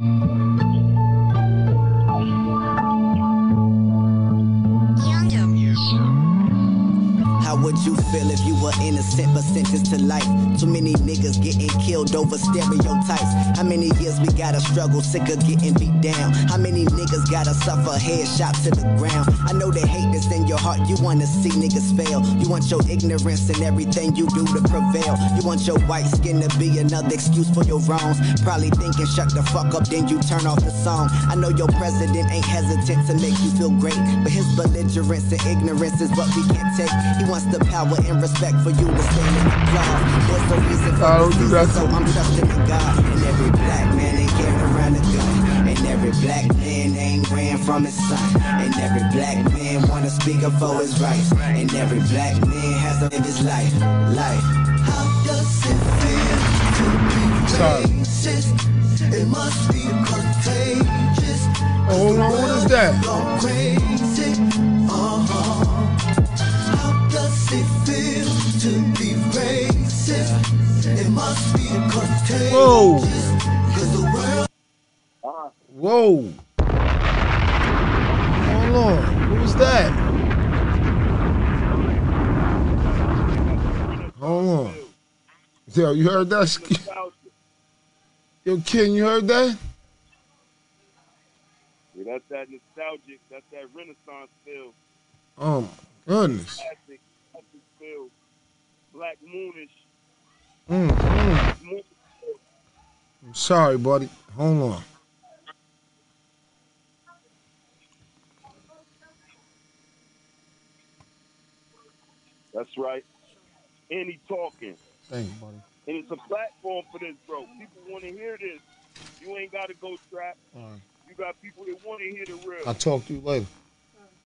How would you feel if you were innocent but sentenced to life? Too many niggas getting killed over stereotypes. How many years we gotta struggle, sick of getting beat down? How many niggas gotta suffer headshot to the ground? I know they hate that's in your heart, you wanna see niggas fail. You want your ignorance and everything you do to prevail. You want your white skin to be another excuse for your wrongs. Probably thinking shut the fuck up, then you turn off the song. I know your president ain't hesitant to make you feel great, but his belligerence and ignorance is what we can't take. He wants the power and respect for you to stand in applause. There's a reason for I don't the do that season, so I'm trusting in God. Man ain't ran from his son. And every black man wanna speak up for his rights. And every black man has to live his life. Life. How does it feel to be Sorry. racist? It must be contagious. Oh, hold on, what is that? Go crazy. Uh-huh. How does it feel to be racist? It must be contagious. Whoa. 'Cause the world Whoa. Hold on. Who was that? Hold on. Yo, you heard that? Yo, Ken, you heard that? Yeah, that's that nostalgic, that's that Renaissance feel, Oh, my goodness. classic, classic feel, Black Moonish. Mm, mm. I'm sorry, buddy. Hold on. That's right. And he talking. Thank you, buddy. And it's a platform for this, bro. People want to hear this. You ain't got to go trap. Right. You got people that want to hear the real. I'll talk to you later.